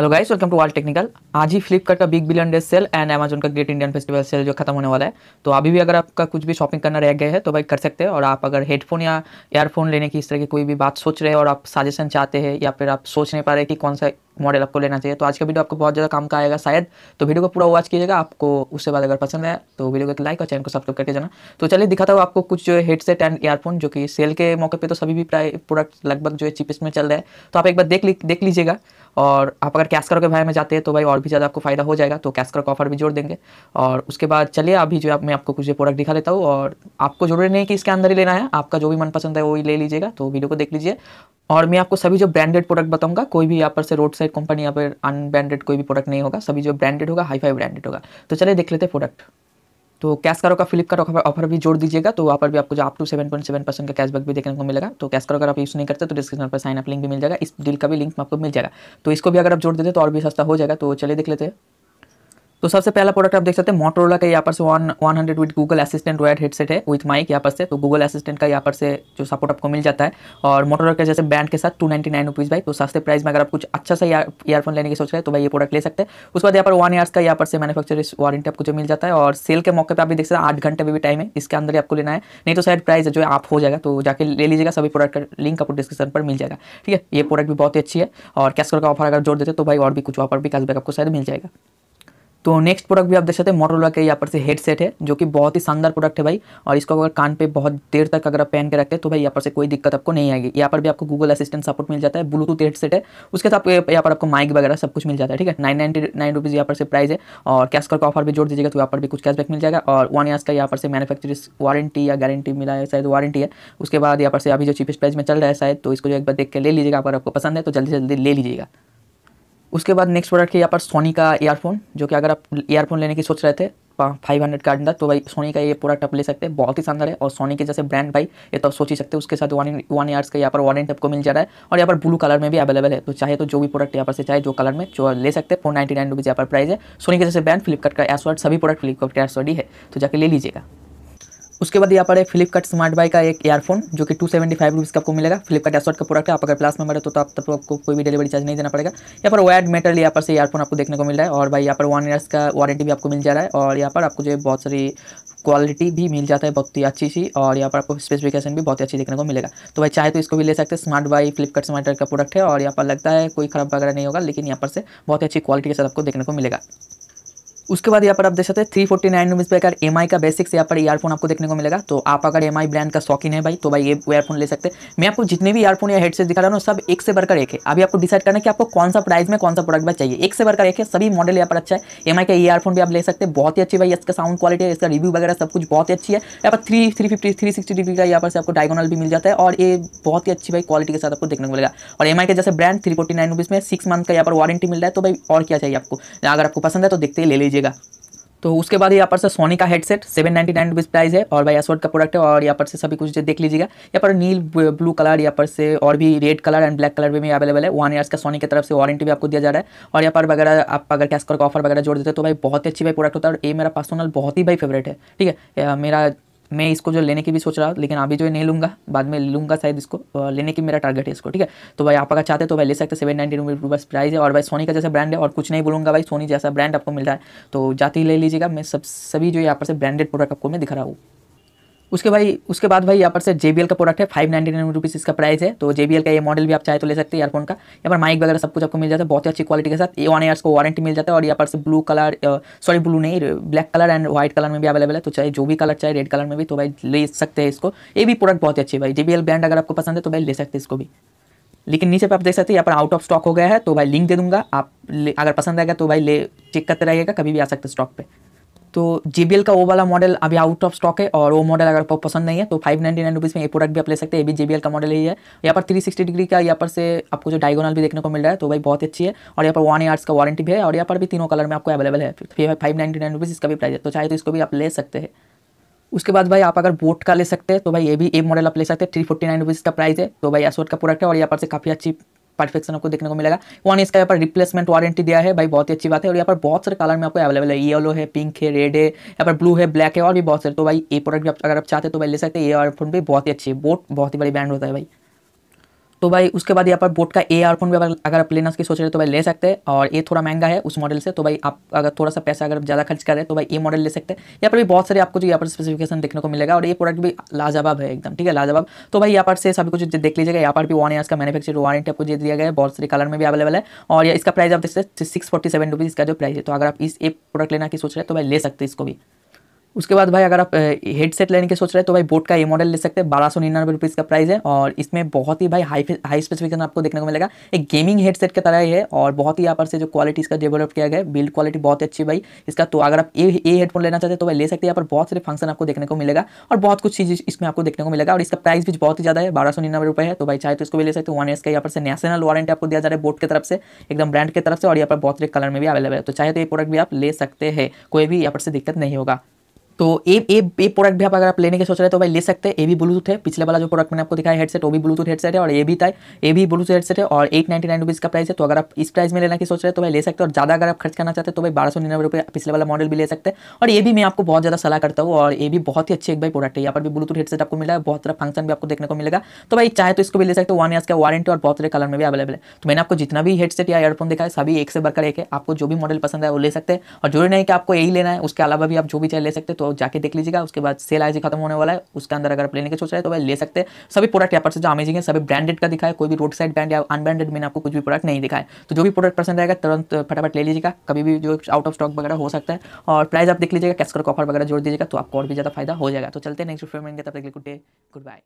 Hello guys welcome to world technical आज ही Flipkart का big billion day sale and Amazon का great Indian festival sale जो खत्म होने वाला है। तो अभी भी अगर आपका कुछ भी शॉपिंग करना रह गया है तो भाई कर सकते हैं। और आप अगर हेडफोन या एयरफोन लेने की इस तरह की कोई भी बात सोच रहे हैं और आप सजेशन चाहते हैं या फिर आप सोच नहीं पा रहे कि कौन सा मॉडल आपको लेना चाहिए। तो आज का वीडियो आपको बहुत ज़्यादा काम का आएगा शायद। तो वीडियो को पूरा वॉच कीजिएगा, आपको उससे बाद अगर पसंद आया तो वीडियो को एक लाइक और चैनल को सब्सक्राइब करके जाना। तो चलिए दिखाता हूँ आपको कुछ जो है हेडसेट एंड ईयरफोन जो कि सेल के मौके पर तो सभी भी प्राय प्रोडक्ट लगभग जो है चीपेस्ट में चल रहा है। तो आप एक बार देख देख लीजिएगा। और आप अगर कैश करो के भाई में जाते हैं तो भाई और भी ज़्यादा आपको फ़ायदा हो जाएगा। तो कैश करो का ऑफ़र भी जोड़ देंगे। और उसके बाद चलिए अभी जो आप मैं आपको कुछ प्रोडक्ट दिखा देता हूँ। और आपको ज़रूरी नहीं कि इसके अंदर ही लेना है। आपका जो भी मनपसंद है वो ही ले लीजिएगा। तो वीडियो को देख लीजिए। और मैं आपको सभी जो ब्रांडेड प्रोडक्ट बताऊँगा, कोई भी यहाँ पर से रोड साइड कंपनी यहाँ पर अनब्रांडेड कोई भी प्रोडक्ट नहीं होगा, सभी जो ब्रांडेड होगा हाई फाई ब्रांडेड होगा। तो चलिए देख लेते प्रोडक्ट तो कैश करो का फ्लिपकार्ट ऑफ़र भी जोड़ दीजिएगा तो वहाँ पर भी आपको जो आप two seven point seven percent का कैशबैक भी देखने को मिलेगा। तो कैश करो अगर आप यूज़ नहीं करते तो डिस्क्रिप्शन पर साइन अप लिंक भी मिल जाएगा, इस डील का भी लिंक आपको मिल जाएगा। तो इसको भी अगर आप जोड़ देते तो और भी सस्ता हो जाएगा। तो चलिए देख लेते हैं। तो सबसे पहला प्रोडक्ट आप देख सकते हैं मोटरोला का यहाँ पर से one one hundred with Google assistant wired headset है विथ माइक यहाँ पर से। तो गूगल असिस्टेंट का यहाँ पर से जो सपोर्ट आपको मिल जाता है। और मोटरोला के जैसे बैंड के साथ टू नाइन्टी नाइन रुपीज़ भाई। तो सस्ते प्राइस में अगर आप कुछ अच्छा सा ईयरफोन लेने की सोच रहे हैं तो भाई ये प्रोडक्ट ले सकते हैं। उसके बाद यहाँ पर वन ईयर्स का यहाँ पर से मैनुफैक्चर वारंटी आपको जो मिल जाता है। और सेल के मौके पर आप देख सकते हैं, आठ घंटे भी टाइम है। इसके अंदर ही आपको लेना है। नहीं तो शायद प्राइस जो है आप हो जाएगा। तो जाके ले लीजिएगा, सभी प्रोडक्ट का लिंक आपको डिस्क्रिप्शन पर मिल जाएगा। ठीक है? ये प्रोडक्ट भी बहुत ही अच्छी है। और कैश का ऑफ़र अगर जोड़ देते तो भाई और भी कुछ ऑफ़र भी कैशबैक आपको शायद मिल जाएगा। तो नेक्स्ट प्रोडक्ट भी आप देख सकते हैं मोटरोला के यहाँ पर से हेडसेट है, जो कि बहुत ही शानदार प्रोडक्ट है भाई। और इसको अगर कान पे बहुत देर तक अगर आप पहन के रखते हैं तो भाई यहाँ पर से कोई दिक्कत आपको नहीं आएगी। यहाँ पर भी आपको गूगल असिस्टेंट सपोर्ट मिल जाता है ब्लूटूथ हेडसेट है। उसके साथ यहाँ पर आपको माइक वगैरह सब कुछ मिल जाता है, ठीक है? नाइन नाइनटी नाइन रुपीज़ यहाँ पर से प्राइस है। और कैश का ऑफ़र भी जोड़ दीजिएगा तो यहाँ पर भी कुछ कैशबैक मिल जाएगा। और वन ईयर्स का यहाँ पर से मैनुफैक्चर वारंटी या गारंटी मिला है, शायद वारंटी है। उसके बाद यहाँ पर से अभी जो चीपेस्ट प्राइस में चल रहा है शायद तो इसको जो एक बार देख के ले लीजिएगा, अगर आपको पसंद है तो जल्दी जल्दी ले लीजिएगा। उसके बाद नेक्स्ट प्रोडक्ट है यहाँ पर सोनी का ईयरफोन जो कि अगर आप ईयरफोन लेने की सोच रहे थे फाइव हंड्रेड का अंदर तो भाई सोनी का ये प्रोडक्ट आप ले सकते हैं, बहुत ही शानदार है। और सोनी के जैसे ब्रांड भाई, ये तो आप सोच ही सकते हैं, उसके साथ वन वन ईयर्स का यहाँ पर वारंटी आपको मिल जा रहा है। और यहाँ पर ब्लू कलर में भी अवेलेबल है तो चाहे तो जो भी प्रोडक्ट यहाँ पर से चाहे, जो कलर में, जो ले सकते हैं फोर नाइन्टी नाइन रुपीज़ यहाँ पर प्राइस है। सोनी के जैसे ब्रांड फ्लिपकार्ट का एसवर्ड सभी प्रोडक्ट फ्लिपकार्ट का एसवर्ड ही है तो जाकर ले लीजिएगा। उसके बाद यहाँ पर है फ्लिपकार्ट स्मार्ट बाई का एक ईयरफोन जो कि टू सेवेंटी फाइव रुपीज़ का आपको मिलेगा। फ्लिपकार्ट एसवर्ट का प्रोडक्ट है आप अगर प्लास में मरे तो, तो आप तब तो आपको कोई भी डिलीवरी चार्ज नहीं देना पड़ेगा। यहाँ पर वायर्ड मेटल यहाँ पर से ईयरफोन आपको देखने को मिल रहा है और भाई यहाँ पर वन ईयर्स का वारंटी भी आपको मिल जा रहा है और यहाँ पर आपको जो है बहुत सारी क्वालिटी भी मिल जाता है बहुत ही अच्छी सी और यहाँ पर आपको स्पेसिफिकेशन भी बहुत ही अच्छी देखने को मिलेगा। तो भाई चाहे तो इसको भी ले सकते हैं। स्मार्ट बाई फ्लिपकार्ट स्मार्ट का प्रोडक्ट है और यहाँ पर लगता है कोई खराब वगैरह नहीं होगा लेकिन यहाँ पर से बहुत ही अच्छी क्वालिटी के साथ आपको देखने को मिलेगा। उसके बाद यहाँ पर आप देख सकते हैं थ्री फोर्टी नाइन रुपीज़ पे अगर एम का बेसिक्स यहाँ पर ईयरफोन आपको देखने को मिलेगा तो आप अगर MI ब्रांड का शौकीन है भाई तो भाई ये ईयरफोन ले सकते हैं। मैं आपको जितने भी ईयरफोन या हेडसेट दिखा रहा हूँ, सब एक से बढ़कर एक है। अभी आपको डिसाइड करना कि आपको कौन सा प्राइस में कौन सा प्रोडक्ट चाहिए। एक से बढ़कर एक है, सभी मॉडल यहाँ पर अच्छा है। एम का ईयरफोन भी आप ले सकते हैं, बहुत ही अच्छी भाई, इसका साउंड क्वालिटी है, इसका रिव्यू वगैरह सब कुछ बहुत ही अच्छी है। यहाँ पर three three fifty three sixty degree का यहाँ पर से आपको डायगोनल भी मिल जाता है, और ये बहुत ही अच्छी भाई क्वालिटी के साथ आपको देखने को मिलेगा। और एम के जैसे brand three forty nine rupees में सिक्स मंथ का यहाँ पर वारंटी मिल रहा है तो भाई और क्या चाहिए आपको? अगर आपको पसंद है तो देखते ही ले लीजिएगा। तो उसके बाद यहाँ पर से सोनी का headset seven ninety nine rupees price है और भाई एसवर्ड का प्रोडक्ट है और यहाँ पर से सभी कुछ देख लीजिएगा। यहाँ पर नील, ब्लू कलर यहाँ पर से और भी red colour and black colour में भी अवेलेबल है। वन ईयर्स का सोनी की तरफ़ से वारंटी भी आपको दिया जा रहा है। और यहाँ पर वगैरह आप अगर कैश करके ऑफ़र वगैरह जोड़ देते तो भाई बहुत ही अच्छी भाई प्रोडक्ट होता है और ये मेरा पर्सनल बहुत ही भाई फेवरेट है। ठीक है मेरा मैं इसको जो लेने की भी सोच रहा हूँ लेकिन अभी जो है नहीं लूँगा, बाद में लूँगा शायद इसको लेने की मेरा टारगेट है इसको, ठीक है? तो भाई आप अगर चाहते तो भाई ले सकते सेवन नाइनटी रुपीज़ प्राइस है, और भाई सोनी का जैसा ब्रांड है, और कुछ नहीं बोलूँगा भाई सोनी जैसा ब्रांड आपको मिल रहा है। तो जाते ही ले लीजिएगा, मैं सब, सभी जो यहाँ पर से ब्रांडेड प्रोडक्ट आपको मैं दिख रहा हूँ। उसके भाई, उसके बाद भाई यहाँ पर से JBL का प्रोडक्ट है फाइव नाइन्टी नाइन रुपीज़ इसका प्राइस है। तो जे का ये मॉडल भी आप चाहे तो ले सकते हैं ईयरफोन का। यहाँ पर माइक वगैरह सब कुछ आपको मिल जाता है, बहुत ही अच्छी क्वालिटी के साथ। ए वन ईयर्स को वारंटी मिल जाता है और यहाँ पर से ब्लू कलर सॉरी ब्लू नहीं black colour and white colour में भी अवेलेबल है। तो चाहे जो भी कलर चाहे रेड कलर में भी तो भाई ले सकते हैं इसको। ये भी प्रोडक्ट बहुत अच्छी भाई। जे ब्रांड अगर आपको पसंद है तो भाई ले सकते हैं इसको भी। लेकिन नीचे पे आप देख सकते हैं, यहाँ पर आउट ऑफ़ स्टॉक हो गया है तो भाई लिंक दे दूँगा। आप अगर पसंद आएगा तो भाई ले चेक करते रहिएगा, कभी भी आ सकते स्टॉक पे। तो JBL का वो वाला मॉडल अभी आउट ऑफ़ स्टॉक है और वो मॉडल अगर आपको पसंद नहीं है तो फाइव नाइन्टी नाइन रुपीज़ में ये प्रोडक्ट भी आप ले सकते हैं। ये भी JBL का मॉडल ही है यहाँ पर थ्री सिक्सटी डिग्री का यहाँ पर से आपको जो डायगोनल भी देखने को मिल रहा है तो भाई बहुत अच्छी है। और यहाँ पर वन ईयर्स का वारंटी भी है और यहाँ पर भी तीनों कलर में आपको अवेलेबल है। फाइव नाइन्टी नाइन रुपीज़ इसका भी प्राइस है। तो चाहे तो इसको भी आप ले सकते हैं। उसके बाद भाई आप अगर बोट का ले सकते हैं तो भाई ये भी एक मॉडल आप ले सकते हैं। थ्री फोर्टी नाइन रुपीज़ का प्राइस है। तो भाई एसोट का प्रोडक्ट है और यहाँ पर से काफ़ी अच्छी परफेक्शन आपको देखने को मिलेगा। वन इसका यहाँ पर रिप्लेसमेंट वारंटी दिया है, भाई बहुत ही अच्छी बात है। और यहाँ पर बहुत सारे कलर में आपको अवेलेबल है। येलो है पिंक है रेड है, यहाँ पर ब्लू है ब्लैक है, और भी बहुत सारे। तो भाई ये प्रोडक्ट अगर आप चाहते तो भाई ले सकते हैं। ये ईयरफोन भी बहुत ही अच्छी है। बोट बहुत ही बड़ी ब्रांड होता है भाई। तो भाई, उसके बाद यहाँ पर बोट का ए एयरफोन भी अगर आप लेना की सोच रहे हो तो भाई ले सकते हैं। और ये थोड़ा महँगा है उस मॉडल से तो भाई आप अगर थोड़ा सा पैसा अगर ज़्यादा खर्च कर रहे तो भाई ये मॉडल ले सकते हैं। यहाँ पर भी बहुत सारे आपको जो यहाँ पर स्पेसिफिकेशन देखने को मिलेगा, और ये प्रोडक्ट भी लाजवाब है एकदम, ठीक है, लाजवाब। तो भाई यहाँ पर से सभी कुछ देख लीजिएगा, यहाँ पर भी वन ईयर का मैनुफैक्चर वारंटी आपको दे दिया गया है, बहुत सारे कलर में भी अवेलेबल है। और इसका प्राइस आप देख सकते सिक्स फोर्टी सेवन रुपीज़ का जो प्राइस है। तो अगर आप इस प्रोडक्ट लेना की सोच रहे हैं तो भाई ले सकते हैं इसको भी। उसके बाद भाई अगर आप हेडसेट लेने की सोच रहे हैं तो भाई बोट का ये मॉडल ले सकते हैं। बारह सौ निन्यानवे रुपीज़ का प्राइस है और इसमें बहुत ही भाई हाई हाई स्पेसिफिकेशन आपको देखने को मिलेगा। एक गेमिंग हेडसेट की तरह ही है और बहुत ही यहाँ पर से जो क्वालिटी इसका डेवलप किया गया बिल्ड क्वालिटी बहुत अच्छी भाई। इसका तो अगर आप ए हेडफोन लेना चाहते हैं तो भाई ले सकते हैं। यहाँ पर बहुत सारे फ़ंक्शन आपको देखने को मिलेगा और बहुत कुछ चीज़ इसमें आपको देखने को मिलेगा। और इसका प्राइस भी बहुत ही ज़्यादा है, बारह सौ निन्यानवे रुपये है। तो भाई चाहे तो इसको भी ले सकते हैं। वन ईयर्स का यहाँ पर से नेशनल वारंटी आपको दिया जा रहा है बोट की तरफ़ से, एकदम ब्रांड की तरफ़ से और यहाँ पर बहुत सारे कलर में भी अवेलेबल है। तो चाहे तो ये प्रोडक्ट भी आप ले सकते हैं। कोई भी यहाँ पर से दिक्कत नहीं होगा। तो ए ए ए प्रोडक्ट भी आप अगर आप लेने के सोच रहे हैं तो भाई ले सकते हैं। ए भी ब्लूटूथ है। पिछले वाला जो प्रोडक्ट मैंने आपको दिखाया हेडसेट वो भी ब्लूटूथ हेडसेट है और ए भी था, ए भी ब्लूटूथ हेडसेट है और एट नाइन्टी नाइन रुपीज़ का प्राइस है। तो अगर आप इस प्राइस में लेना की सोच रहे हैं तो भाई ले सकते हैं और ज़्यादा अगर आप खर्च करना चाहते तो भाई बारह सौ निन्यानवे रुपये पिछले वाला मॉडल भी ले सकते हैं। और ये भी मैं आपको बहुत ज़्यादा सलाह करता हूँ और ये भी बहुत ही अच्छी एक भाई प्रोडक्ट है। यहाँ पर भी ब्लूटूथ हेडसेट आपको मिला है, बहुत सारा फ़ंक्शन भी आपको देखने को मिलेगा। तो भाई चाहे तो इसको भी ले सकते वन ईयर्स का वारंटी और बहुत सारे कलर में भी अवेलेबल है। तो मैंने आपको जितना भी हेडसेट या ईयरफोन दिखा है सभी एक से बढ़कर एक है। आपको जो भी मॉडल पसंद है वो ले सकते हैं। और ज़रूरी नहीं कि आपको यही लेना है, उसके अलावा भी आप जो भी चाहे ले सकते तो जाके देख लीजिएगा, उसके बाद सेल आज खत्म होने वाला है, उसके अंदर अगर आप लेने के सोच रहे हैं तो भाई ले सकते हैं। सभी प्रोडक्ट यहाँ पर से जो अमेजिंग है, सभी ब्रांडेड का दिखाए, कोई भी रोड साइड ब्रांड या अनब्रांडेड मैंने आपको कुछ भी प्रोडक्ट नहीं दिखाया तो जो भी प्रोडक्ट पसंद आएगा, तुरंत फटाफट ले लीजिएगा, कभी भी जो आउट ऑफ़ स्टॉक वगैरह हो सकता है। और प्राइस आप देख लीजिएगा कैश कर ऑफ़र वगैरह जोड़ दीजिएगा तो आपको और भी ज़्यादा फ़ायदा हो जाएगा। तो चलते next frame good day goodbye